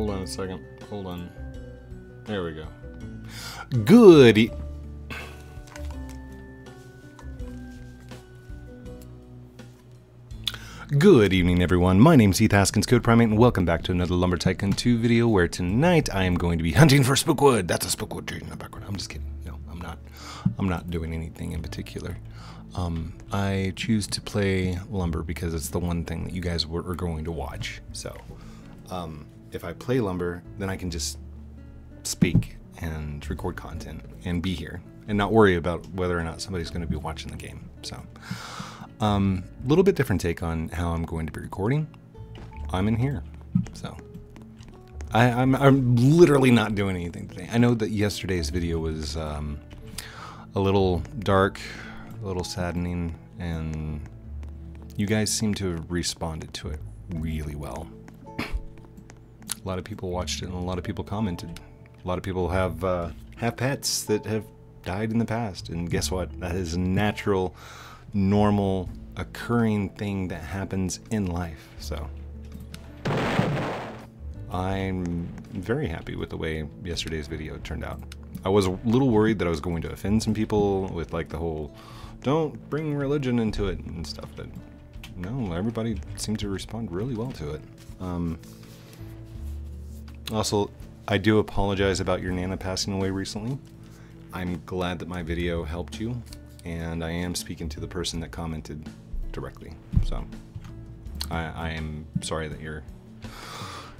hold on a second. Hold on. There we go. Good. Good evening, everyone. My name is Heath Haskins, CodePrime8, and welcome back to another Lumber Tycoon 2 video where tonight I am going to be hunting for spookwood. That's a spookwood tree in the background. I'm just kidding. No, I'm not. I'm not doing anything in particular. Um, I choose to play lumber because it's the one thing that you guys were, are going to watch. So, um, if I play lumber, then I can just speak and record content and be here and not worry about whether or not somebody's going to be watching the game. So, a um, little bit different take on how I'm going to be recording. I'm in here, so I, am I'm, I'm literally not doing anything today. I know that yesterday's video was um, a little dark, a little saddening, and you guys seem to have responded to it really well. A lot of people watched it, and a lot of people commented. A lot of people have uh, have pets that have died in the past, and guess what? That is a natural normal occurring thing that happens in life. So I'm very happy with the way yesterday's video turned out. I was a little worried that I was going to offend some people with like the whole don't bring religion into it and stuff, but no, everybody seemed to respond really well to it. Um, also, I do apologize about your Nana passing away recently. I'm glad that my video helped you and I am speaking to the person that commented directly. So I, I am sorry that you're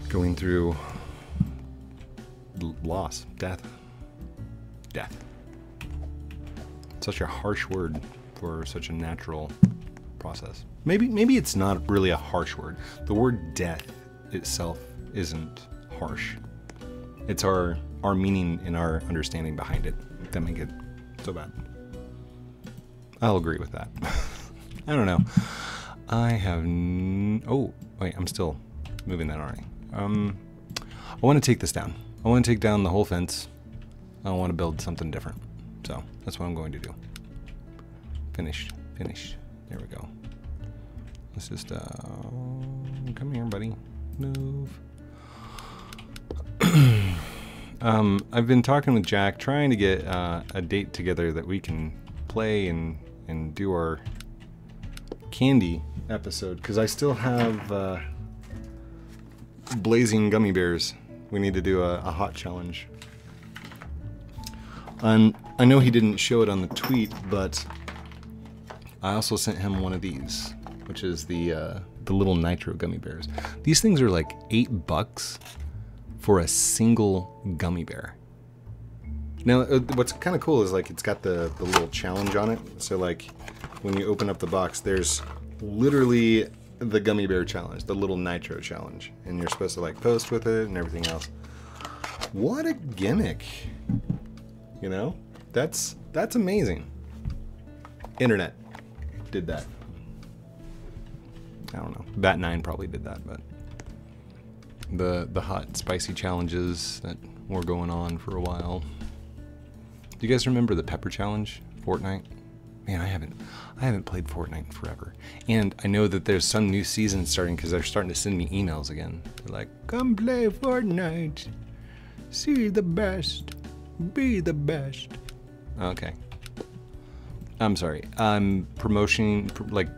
going through loss, death, death. Such a harsh word for such a natural process. Maybe maybe it's not really a harsh word. The word death itself isn't harsh. It's our our meaning and our understanding behind it that make it so bad. I'll agree with that. I don't know. I have. oh, wait, I'm still moving that, aren't I? Um, I want to take this down. I want to take down the whole fence. I want to build something different. So that's what I'm going to do. Finished. Finished. There we go. Let's just, uh, come here, buddy. Move. Um, I've been talking with Jack, trying to get uh, a date together that we can play and and do our candy episode because I still have uh, blazing gummy bears. We need to do a, a hot challenge. And I know he didn't show it on the tweet, but I also sent him one of these, which is the uh, the little nitro gummy bears. These things are like eight bucks for a single gummy bear. Now, uh, what's kind of cool is like it's got the, the little challenge on it. So like when you open up the box, there's literally the gummy bear challenge, the little nitro challenge. And you're supposed to like post with it and everything else. What a gimmick. You know? That's that's amazing. Internet did that. I don't know. Bat 9 probably did that, but the the hot spicy challenges that were going on for a while do you guys remember the Pepper Challenge, Fortnite? Man, I haven't, I haven't played Fortnite in forever. And I know that there's some new season starting because they're starting to send me emails again. They're like, "Come play Fortnite, see the best, be the best." Okay. I'm sorry. I'm promoting, like,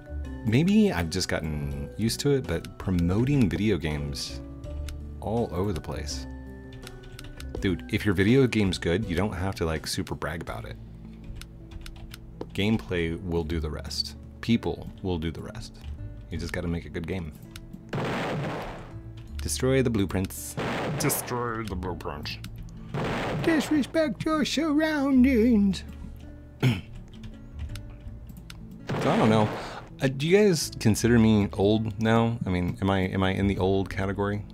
maybe I've just gotten used to it, but promoting video games all over the place. Dude, if your video game's good, you don't have to like super brag about it. Gameplay will do the rest. People will do the rest. You just gotta make a good game. Destroy the blueprints. Destroy the blueprints. Disrespect your surroundings. so I don't know. Uh, do you guys consider me old now? I mean, am I am I in the old category?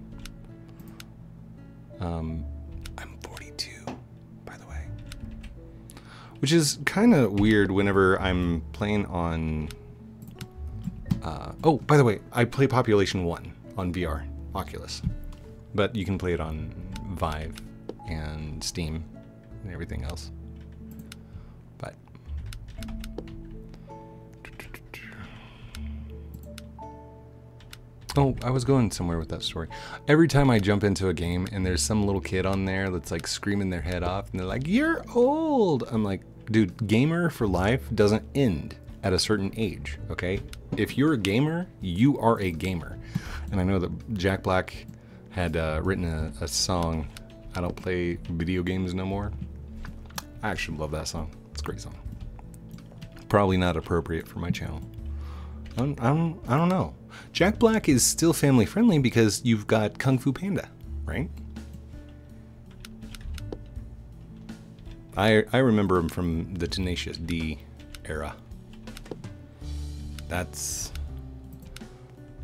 Um, i'm 42 Which is kind of weird whenever I'm playing on... Uh, oh, by the way, I play Population 1 on VR, Oculus. But you can play it on Vive and Steam and everything else. Oh, I was going somewhere with that story. Every time I jump into a game and there's some little kid on there that's like screaming their head off and they're like, You're old. I'm like, dude, gamer for life doesn't end at a certain age, okay? If you're a gamer, you are a gamer. And I know that Jack Black had uh, written a, a song, I Don't Play Video Games No More. I actually love that song. It's a great song. Probably not appropriate for my channel. I don't, I don't, I don't know. Jack Black is still family friendly because you've got Kung Fu Panda, right? I I remember him from the Tenacious D era. That's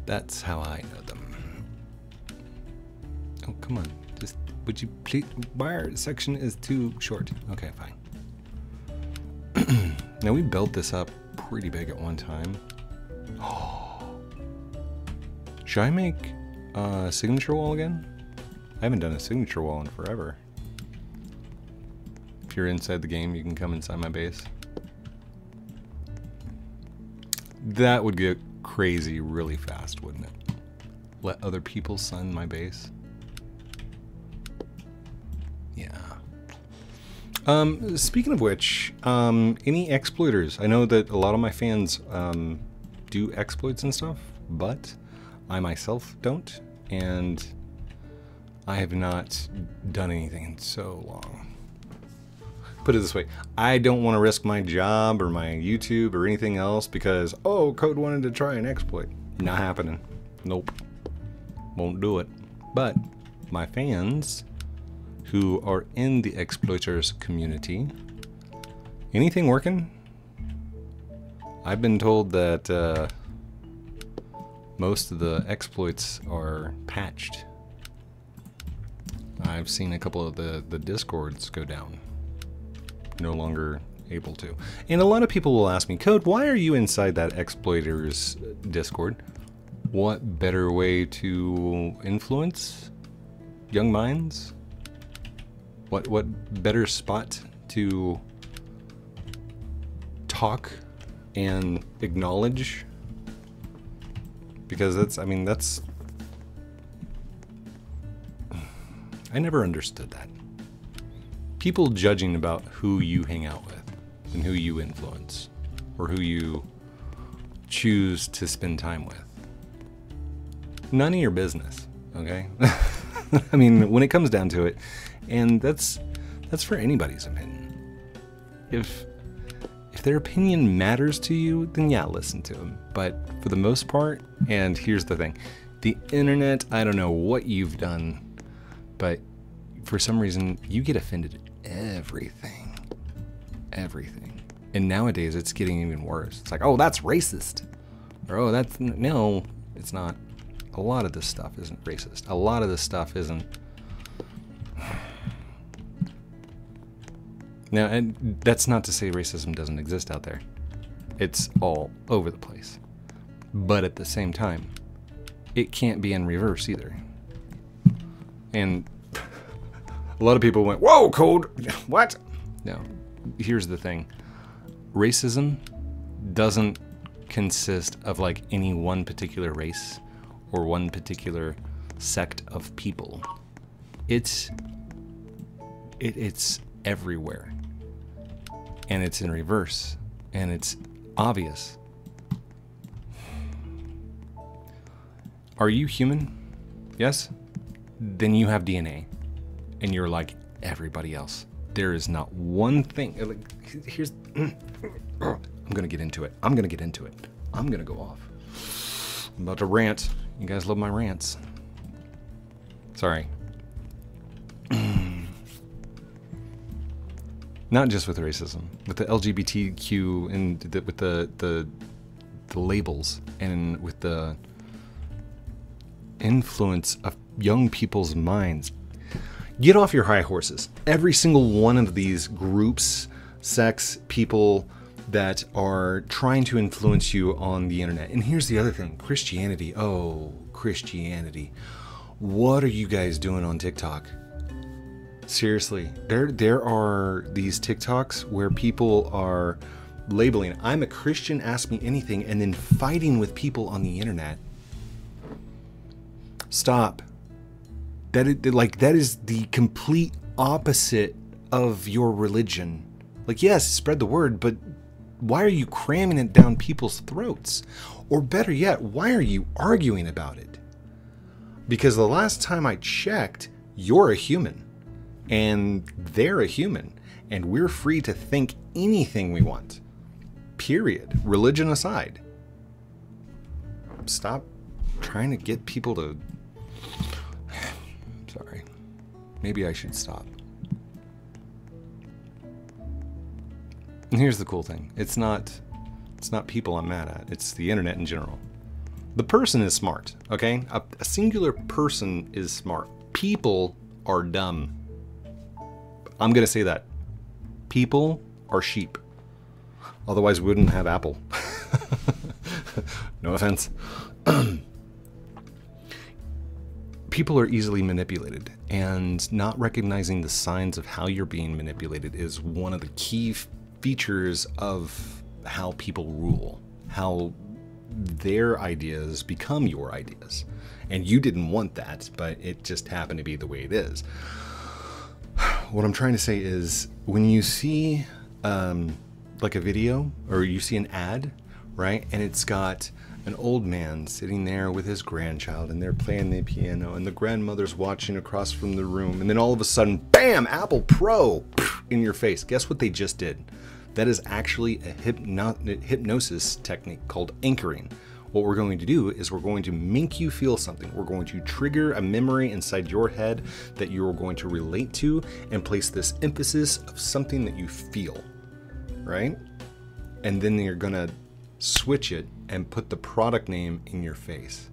that's how I know them. Oh come on, just would you please? Wire section is too short. Okay, fine. now we built this up pretty big at one time. Oh. Should I make a signature wall again? I haven't done a signature wall in forever. If you're inside the game, you can come inside my base. That would get crazy really fast, wouldn't it? Let other people sun my base. Yeah. Um, speaking of which, um, any exploiters? I know that a lot of my fans um, do exploits and stuff, but I myself don't, and I have not done anything in so long. Put it this way, I don't want to risk my job or my YouTube or anything else because, oh, Code wanted to try an exploit. Not happening. Nope. Won't do it. But my fans who are in the exploiters community, anything working? I've been told that uh, most of the exploits are patched. I've seen a couple of the, the discords go down. No longer able to. And a lot of people will ask me, Code, why are you inside that exploiters discord? What better way to influence young minds? What what better spot to talk and acknowledge because that's I mean that's I never understood that. People judging about who you hang out with and who you influence or who you choose to spend time with. None of your business, okay? I mean, when it comes down to it, and that's that's for anybody's opinion. If if their opinion matters to you, then yeah, listen to them. But for the most part, and here's the thing the internet, I don't know what you've done, but for some reason, you get offended at everything. Everything. And nowadays, it's getting even worse. It's like, oh, that's racist. Or, oh, that's. No, it's not. A lot of this stuff isn't racist. A lot of this stuff isn't. Now, and that's not to say racism doesn't exist out there. It's all over the place. But at the same time, it can't be in reverse either. And a lot of people went, Whoa, code! What? No. Here's the thing racism doesn't consist of like any one particular race or one particular sect of people. It's it, it's everywhere. And it's in reverse and it's obvious. Are you human? Yes? Then you have DNA and you're like everybody else. There is not one thing. uh, Like, here's. I'm gonna get into it. I'm gonna get into it. I'm gonna go off. I'm about to rant. You guys love my rants. Sorry. Not just with racism, with the LGBTQ and the, with the, the the labels and with the influence of young people's minds get off your high horses. Every single one of these groups, sects, people that are trying to influence you on the internet. And here's the other thing Christianity. Oh, Christianity. What are you guys doing on TikTok? Seriously, there there are these TikToks where people are labeling I'm a Christian, ask me anything, and then fighting with people on the internet Stop. That is, like that is the complete opposite of your religion. Like yes, spread the word, but why are you cramming it down people's throats? Or better yet, why are you arguing about it? Because the last time I checked, you're a human and they're a human and we're free to think anything we want. Period. Religion aside. Stop trying to get people to Sorry. Maybe I should stop. And here's the cool thing. It's not it's not people I'm mad at. It's the internet in general. The person is smart, okay? A, a singular person is smart. People are dumb. I'm going to say that. People are sheep. Otherwise, we wouldn't have Apple. no offense. People are easily manipulated, and not recognizing the signs of how you're being manipulated is one of the key features of how people rule, how their ideas become your ideas. And you didn't want that, but it just happened to be the way it is. What I'm trying to say is when you see um, like a video or you see an ad, right, and it's got an old man sitting there with his grandchild and they're playing the piano and the grandmother's watching across from the room and then all of a sudden bam apple pro in your face guess what they just did that is actually a hypno- hypnosis technique called anchoring. What we're going to do is we're going to make you feel something. We're going to trigger a memory inside your head that you're going to relate to and place this emphasis of something that you feel, right? And then you're going to switch it and put the product name in your face.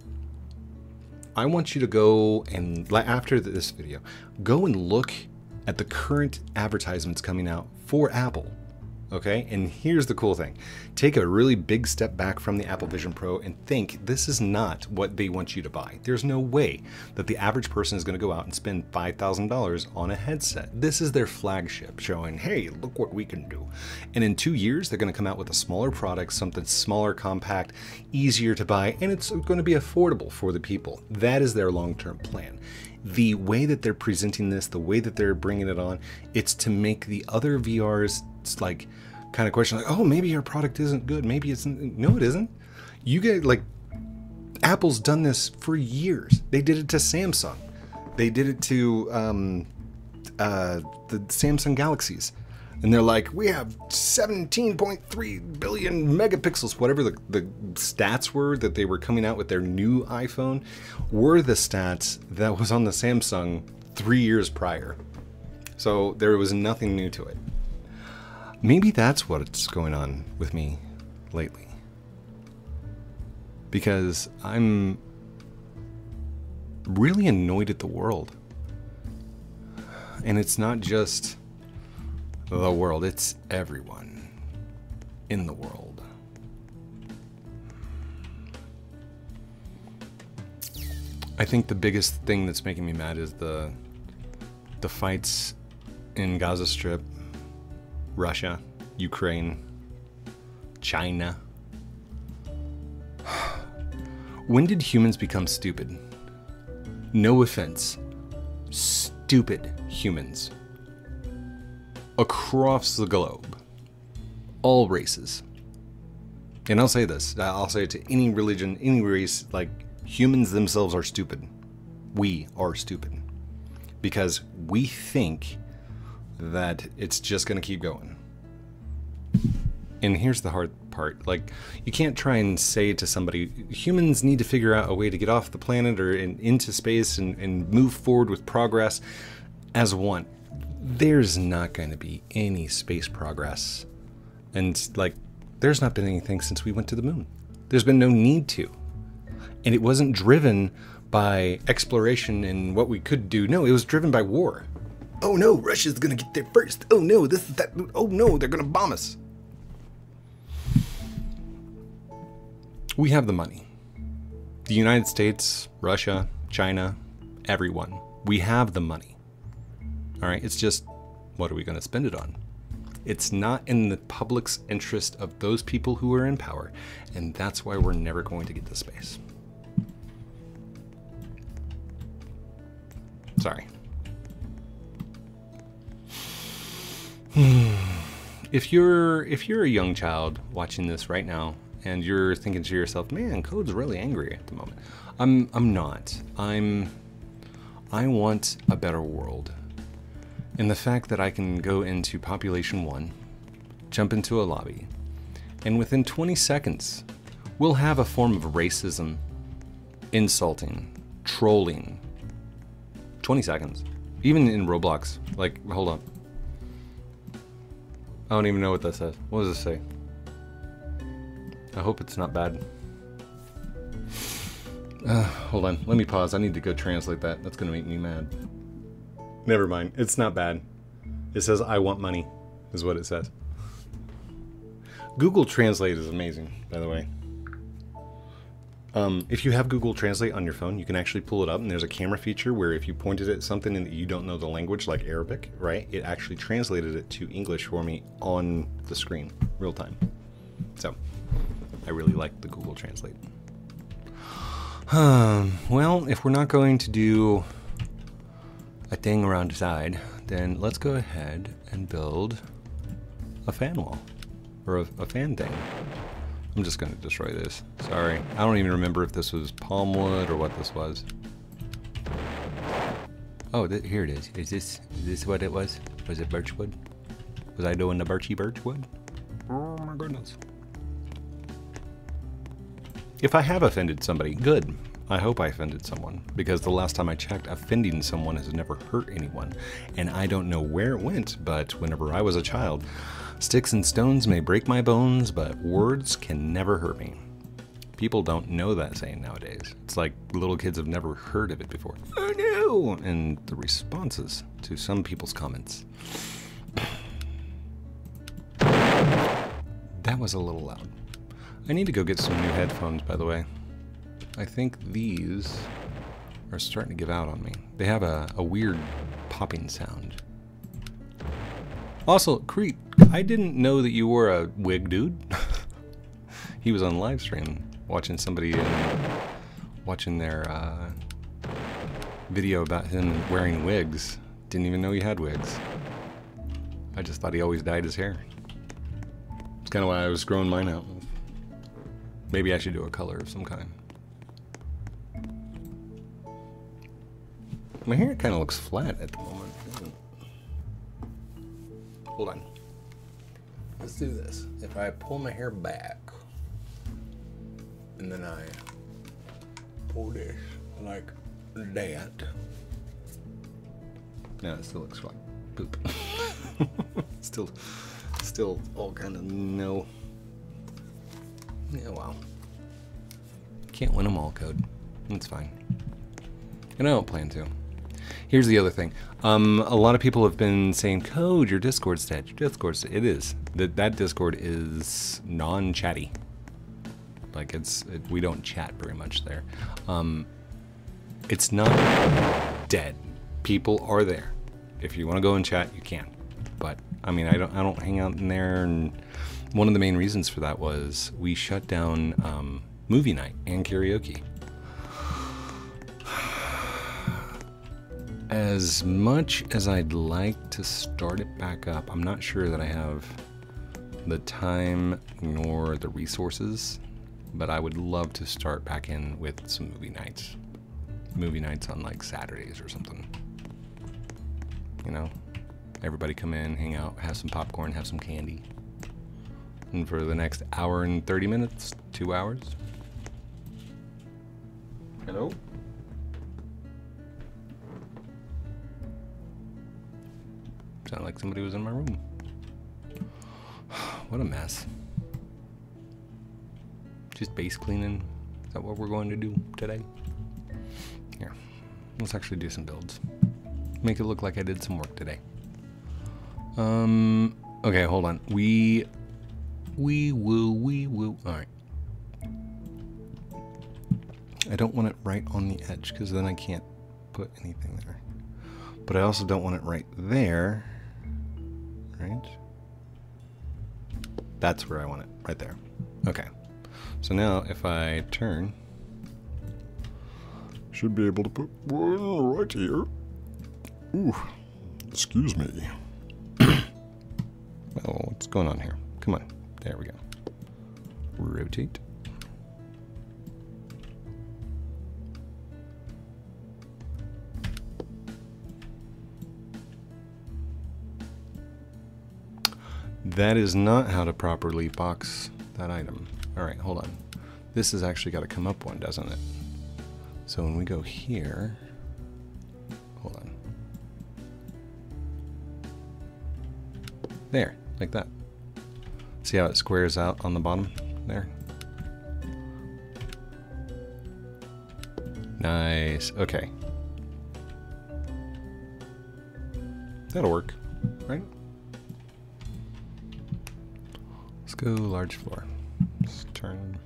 I want you to go and after this video, go and look at the current advertisements coming out for Apple Okay, and here's the cool thing take a really big step back from the Apple Vision Pro and think this is not what they want you to buy. There's no way that the average person is going to go out and spend $5,000 on a headset. This is their flagship showing, hey, look what we can do. And in two years, they're going to come out with a smaller product, something smaller, compact, easier to buy, and it's going to be affordable for the people. That is their long term plan the way that they're presenting this, the way that they're bringing it on, it's to make the other VRs like kind of question like, oh, maybe your product isn't good. Maybe it's no, it isn't. You get like Apple's done this for years. They did it to Samsung. They did it to um, uh, the Samsung Galaxies. And they're like, we have 17.3 billion megapixels, whatever the, the stats were that they were coming out with their new iPhone, were the stats that was on the Samsung three years prior. So there was nothing new to it. Maybe that's what's going on with me lately. Because I'm really annoyed at the world. And it's not just the world, it's everyone in the world. I think the biggest thing that's making me mad is the the fights in Gaza Strip Russia, Ukraine, China. when did humans become stupid? No offense. Stupid humans. Across the globe. All races. And I'll say this I'll say it to any religion, any race like humans themselves are stupid. We are stupid. Because we think that it's just going to keep going. And here's the hard part. Like, you can't try and say to somebody, humans need to figure out a way to get off the planet or in, into space and, and move forward with progress as one. There's not going to be any space progress. And, like, there's not been anything since we went to the moon. There's been no need to. And it wasn't driven by exploration and what we could do. No, it was driven by war. Oh no, Russia's gonna get there first. Oh no, this is that. Oh no, they're gonna bomb us. We have the money. The United States, Russia, China, everyone. We have the money. All right, it's just what are we going to spend it on? It's not in the public's interest of those people who are in power, and that's why we're never going to get to space. Sorry. if you're if you're a young child watching this right now and you're thinking to yourself, "Man, Code's really angry at the moment." I'm I'm not. I'm I want a better world. And the fact that I can go into population 1, jump into a lobby, and within 20 seconds, we'll have a form of racism, insulting, trolling. 20 seconds. Even in Roblox. Like, hold on. I don't even know what that says. What does it say? I hope it's not bad. Uh, hold on. Let me pause. I need to go translate that. That's going to make me mad. Never mind. It's not bad. It says, I want money, is what it says. Google Translate is amazing, by the way. Um, if you have Google Translate on your phone, you can actually pull it up, and there's a camera feature where if you pointed at something and you don't know the language, like Arabic, right, it actually translated it to English for me on the screen, real time. So, I really like the Google Translate. Um, well, if we're not going to do a thing around the side, then let's go ahead and build a fan wall or a, a fan thing. I'm just going to destroy this. Sorry. I don't even remember if this was palm wood or what this was. Oh, th here it is. Is this is this what it was? Was it birchwood? Was I doing the birchy birchwood? Oh my goodness. If I have offended somebody, good. I hope I offended someone, because the last time I checked, offending someone has never hurt anyone. And I don't know where it went, but whenever I was a child, sticks and stones may break my bones, but words can never hurt me. People don't know that saying nowadays. It's like little kids have never heard of it before. Oh no! And the responses to some people's comments. That was a little loud. I need to go get some new headphones, by the way. I think these are starting to give out on me. They have a, a weird popping sound. Also, Crete, I didn't know that you were a wig dude. he was on live stream watching somebody in, watching their uh, video about him wearing wigs. Didn't even know he had wigs. I just thought he always dyed his hair. It's kind of why I was growing mine out. Maybe I should do a color of some kind. My hair kind of looks flat at the moment. Hold on. Let's do this. If I pull my hair back, and then I pull this like that. No, it still looks like poop. still, still all kind of no. Yeah, wow. Can't win them all, code. It's fine. And I don't plan to. Here's the other thing. Um, a lot of people have been saying, "Code, your Discord's dead. Your Discord's dead." It is. That that Discord is non-chatty. Like it's it, we don't chat very much there. Um, it's not dead. People are there. If you want to go and chat, you can. But I mean, I don't I don't hang out in there. And one of the main reasons for that was we shut down um, movie night and karaoke. As much as I'd like to start it back up, I'm not sure that I have the time nor the resources, but I would love to start back in with some movie nights. Movie nights on like Saturdays or something. You know, everybody come in, hang out, have some popcorn, have some candy. And for the next hour and 30 minutes, two hours. Hello? Sounded like somebody was in my room. what a mess. Just base cleaning. Is that what we're going to do today? Here. Let's actually do some builds. Make it look like I did some work today. Um, okay, hold on. We, we woo, we woo. All right. I don't want it right on the edge because then I can't put anything there. But I also don't want it right there. Right? That's where I want it, right there. Okay. So now if I turn, Should be able to put one right here. Ooh, Excuse me. oh, what's going on here? Come on. There we go. Rotate. That is not how to properly box that item. All right, hold on. This has actually got to come up one, doesn't it? So when we go here, hold on. There, like that. See how it squares out on the bottom there? Nice. Okay. That'll work, right? Let's go large floor. Let's turn.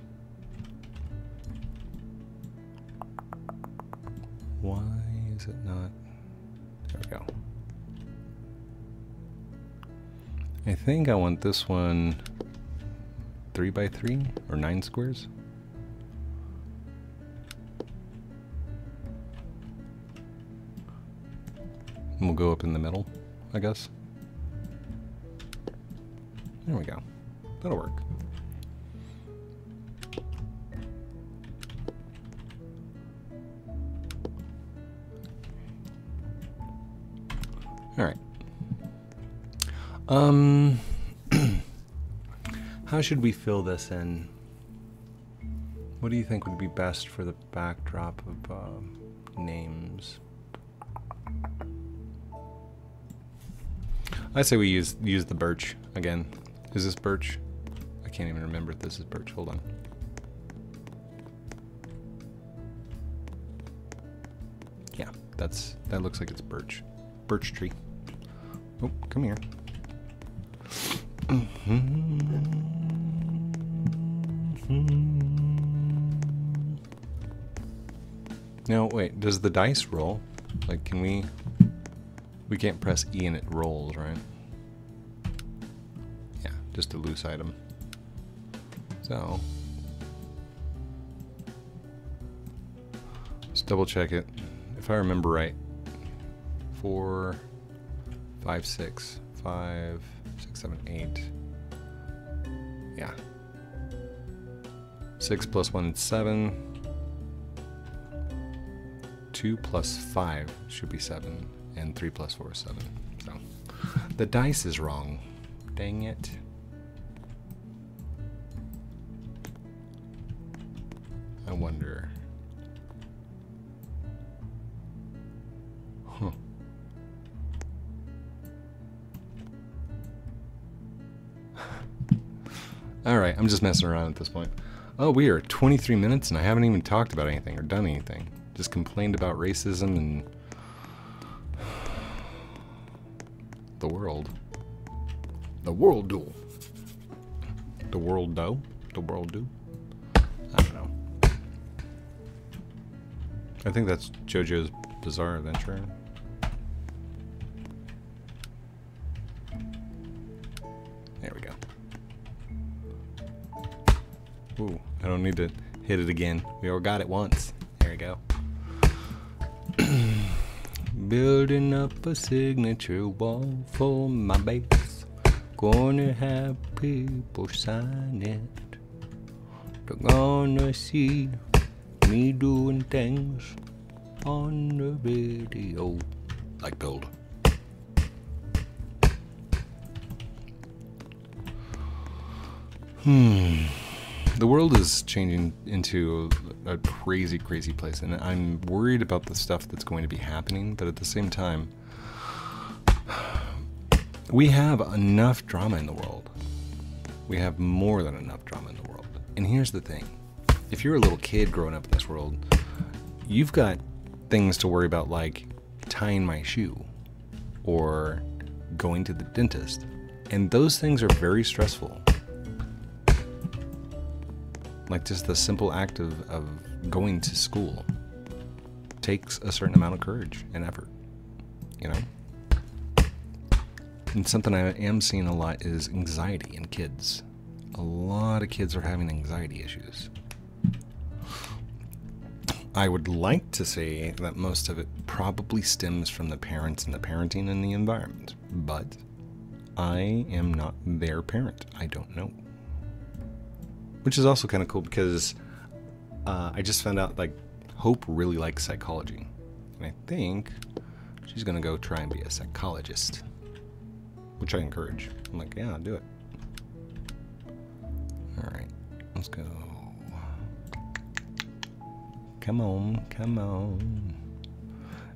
Why is it not? There we go. I think I want this one three by three or nine squares. And we'll go up in the middle, I guess. There we go. That'll work. All right. Um, how should we fill this in? What do you think would be best for the backdrop of um, names? I say we use use the birch again. Is this birch? Can't even remember if this is birch. Hold on. Yeah, that's that looks like it's birch. Birch tree. Oh, come here. Mm-hmm. No, wait, does the dice roll? Like, can we... We can't press E and it rolls, right? Yeah, just a loose item. So... Let's double check it. If I remember right. Four, five, six, five, six, seven, eight. Yeah. Six plus one, is seven. Two plus five should be seven, and three plus four is seven. So the dice is wrong. Dang it. I'm just messing around at this point. Oh, we are 23 minutes and I haven't even talked about anything or done anything. Just complained about racism and the world. The world duel. The world do? The world do? I don't know. I think that's JoJo's Bizarre Adventure. Ooh, I don't need to hit it again. We all got it once. There we go. Building up a signature wall for my base. Gonna have people sign it. They're gonna see me doing things on the radio like gold. Hmm. The world is changing into a, crazy, crazy place, and I'm worried about the stuff that's going to be happening, but at the same time, we have enough drama in the world. We have more than enough drama in the world. And here's the thing if you're a little kid growing up in this world, you've got things to worry about like tying my shoe or going to the dentist. And those things are very stressful. Like just the simple act of, of going to school takes a certain amount of courage and effort, you know? And something I am seeing a lot is anxiety in kids. A lot of kids are having anxiety issues. I would like to say that most of it probably stems from the parents and the parenting and the environment, but I am not their parent. I don't know. Which is also kind of cool because uh, I just found out like Hope really likes psychology. And I think she's to go try and be a psychologist, which I encourage. I'm like, yeah, do it. All right, let's go. Come on, come on.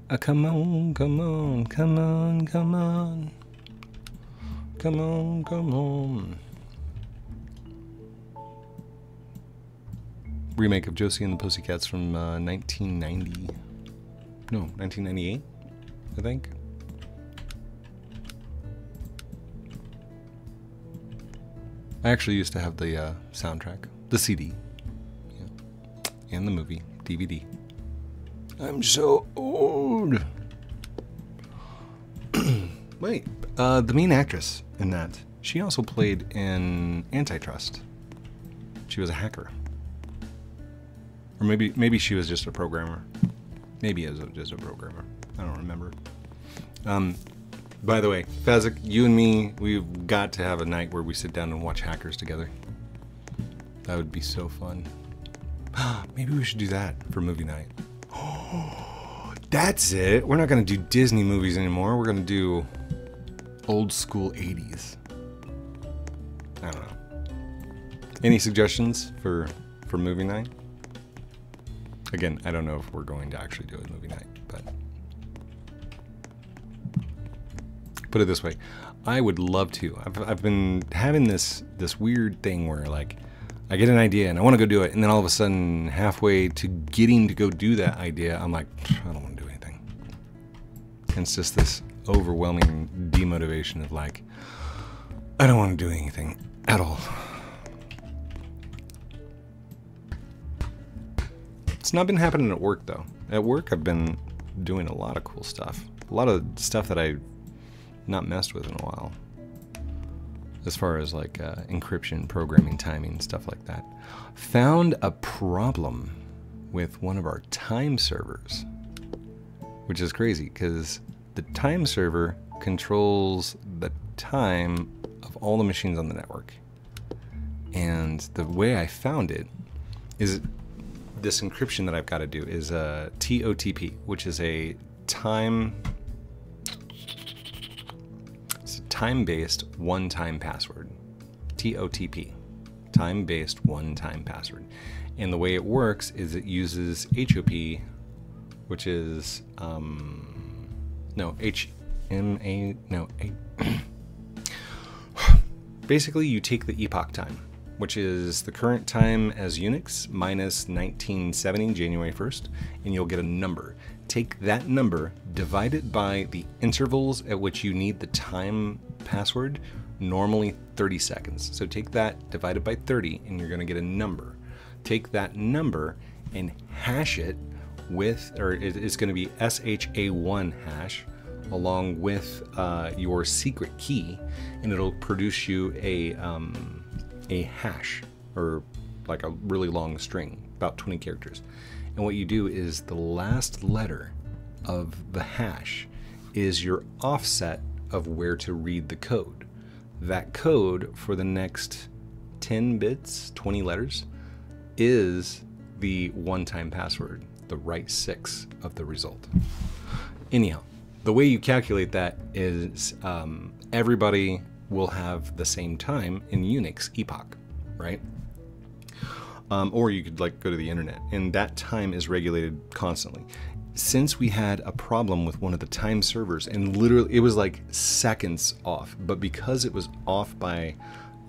Uh, come on, come on, come on, come on. Come on, come on. Remake of Josie and the Pussycats from uh, 1990. No, 1998, I think. I actually used to have the uh, soundtrack, the CD, yeah. and the movie DVD. I'm so old. Wait, uh, the main actress in that, she also played in Antitrust. She was a hacker, or maybe maybe she was just a programmer. Maybe as just a programmer. I don't remember. Um, by the way, Fezzik, you and me, we've got to have a night where we sit down and watch Hackers together. That would be so fun. Maybe we should do that for movie night. That's it. We're not going to do Disney movies anymore. We're going to do old school 80s. I don't know. Any suggestions for for movie night? Again, I don't know if we're going to actually do a movie night, but put it this way i would love to. I've, I've been having this this weird thing where like i get an idea and i want to go do it and then all of a sudden halfway to getting to go do that idea i'm like i don't want to do anything. And it's just this overwhelming demotivation of like i don't want to do anything at all it's not been happening at work though at work i've been doing a lot of cool stuff a lot of stuff that i not messed with in a while. As far as like uh, encryption, programming, timing, stuff like that. Found a problem with one of our time servers, which is crazy because the time server controls the time of all the machines on the network. And the way I found it is this encryption that I've got to do is a TOTP, which is a time time-based one-time password. TOTP. Time-based one-time password. And the way it works is it uses HOTP, which is um, no HMA no. A, basically, you take the epoch time, which is the current time as Unix minus 1970 January 1st, and you'll get a number. Take that number, divide it by the intervals at which you need the time password, normally 30 seconds. So take that, divide it by 30, and you're going to get a number. Take that number and hash it with, or it's going to be SHA1 hash along with uh, your secret key, and it'll produce you a, um, a hash or like a really long string, about 20 characters. And what you do is the last letter of the hash is your offset of where to read the code. That code for the next 10 bits, 20 letters, is the one time password, the right six of the result. Anyhow, the way you calculate that is um, everybody will have the same time in Unix epoch, right? Um, or you could like go to the internet, and that time is regulated constantly since we had a problem with one of the time servers and literally it was like seconds off but because it was off by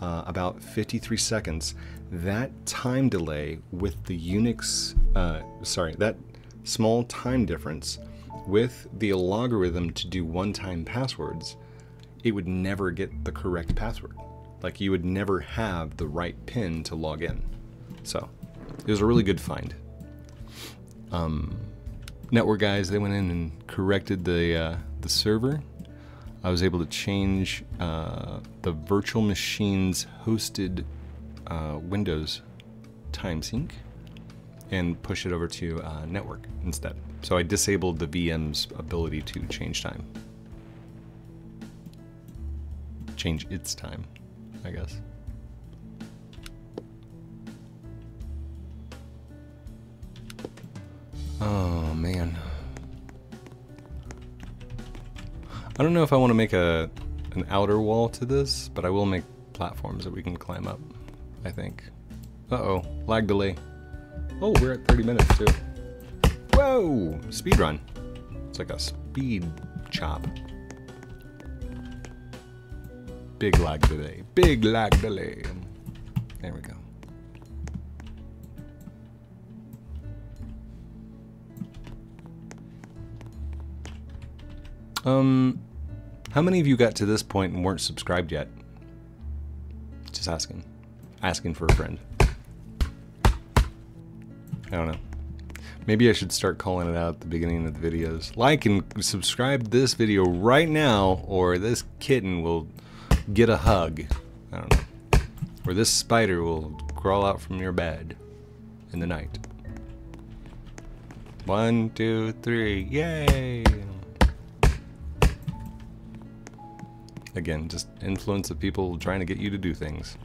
uh, about 53 seconds that time delay with the unix uh, sorry that small time difference with the logarithm to do one-time passwords it would never get the correct password like you would never have the right pin to log in so it was a really good find um, network guys, they went in and corrected the, uh, the server. I was able to change uh, the virtual machine's hosted uh, Windows time sync. and push it over to uh, network instead. So I disabled the VM's ability to change time. Change its time, I guess. Oh man. I don't know if I want to make a an outer wall to this, but I will make platforms that we can climb up, I think. Uh-oh, lag delay. Oh, we're at 30 minutes too. Whoa, speed run. It's like a speed chop. Big lag delay, big lag delay. There we go. Um, how many of you got to this point and weren't subscribed yet? Just asking. Asking for a friend. I don't know. Maybe I should start calling it out at the beginning of the videos. Like and subscribe this video right now, or this kitten will get a hug. I don't know. Or this spider will crawl out from your bed in the night. One, two, three, yay! Again, just influence of people trying to get you to do things.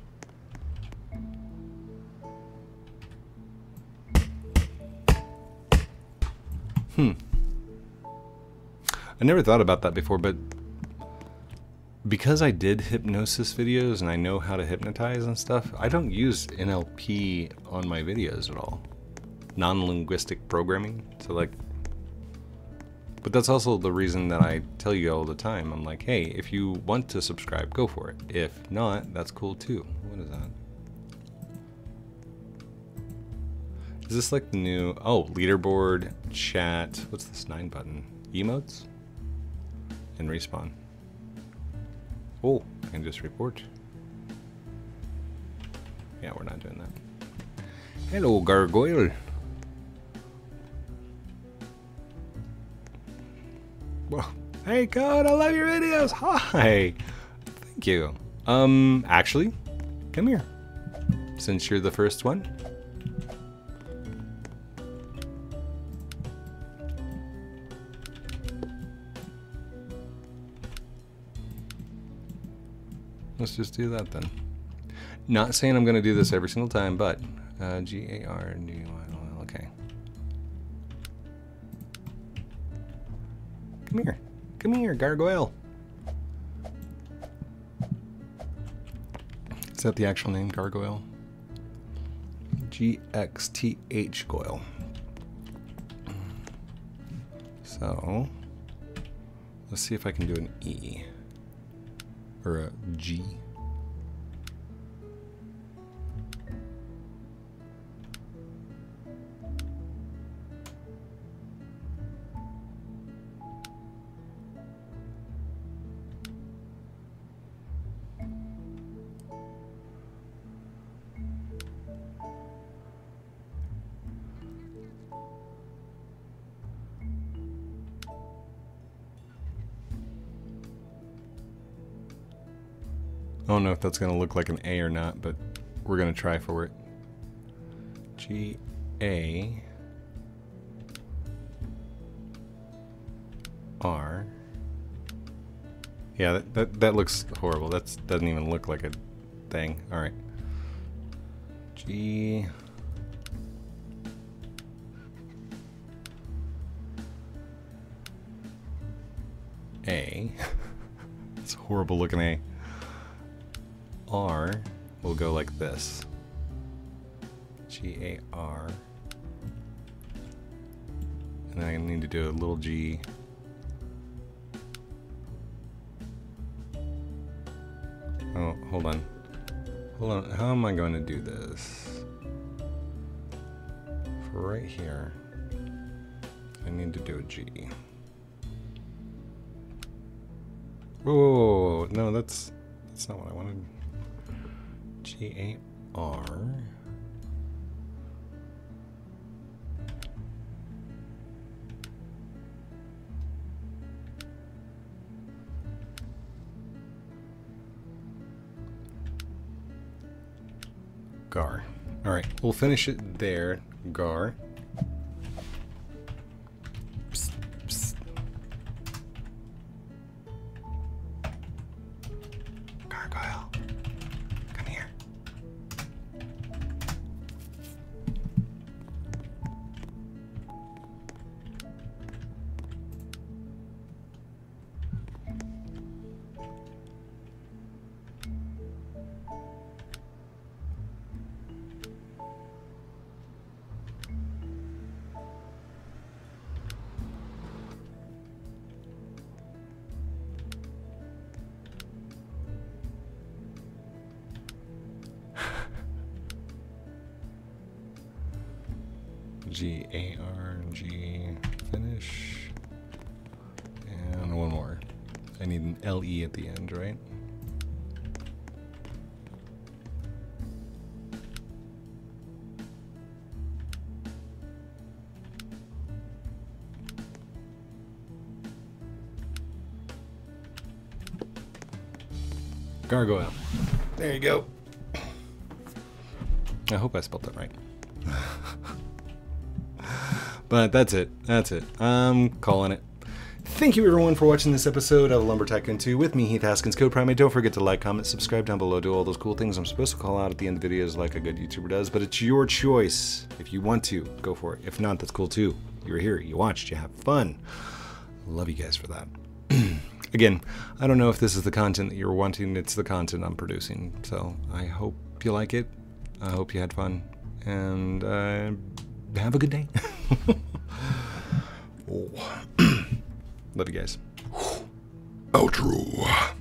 Hmm. I never thought about that before, but because I did hypnosis videos and I know how to hypnotize and stuff, I don't use NLP on my videos at all. Non-linguistic programming. So like but that's also the reason that I tell you all the time. I'm like, hey, if you want to subscribe, go for it. If not, that's cool too. What is that? Is this like the new, oh, leaderboard, chat, what's this nine button? Emotes? And respawn. Oh, I can just report. Yeah, we're not doing that. Hello, gargoyle. Well, hey, God, I love your videos. Hi. Thank you. Um, actually, come here. Since you're the first one. Let's just do that then. Not saying I'm going to do this every single time, but uh, okay. Come here. Come here, gargoyle. Is that the actual name, gargoyle? G-X-T-H goyle. So, let's see if I can do an E or a G. if that's going to look like an A or not, but we're going to try for it. G A R. Yeah, that, that, that looks horrible. That doesn't even look like a thing. All right. G. A. it's a horrible looking A. R will go like this. G-A-R. And I need to do a little G. Oh, hold on. Hold on. How am I going to do this? For right here, I need to do a G. Whoa, whoa, whoa, whoa. no, that's that's not what I wanted. G A R. Gar. All right, we'll finish it there. Gar. Gargoyle. There you go. I hope I spelled that right. but that's it. That's it. I'm calling it. Thank you everyone for watching this episode of Lumber Tycoon 2 with me, Heath Haskins, CodePrime8. Don't forget to like, comment, subscribe down below, do all those cool things I'm supposed to call out at the end of videos like a good YouTuber does, but it's your choice. If you want to, go for it. If not, that's cool too. You're here, you watched, you have fun. Love you guys for that. Again, I don't know if this is the content that you're wanting, it's the content I'm producing. So I hope you like it. I hope you had fun. And uh, have a good day. oh. Love you guys. Outro.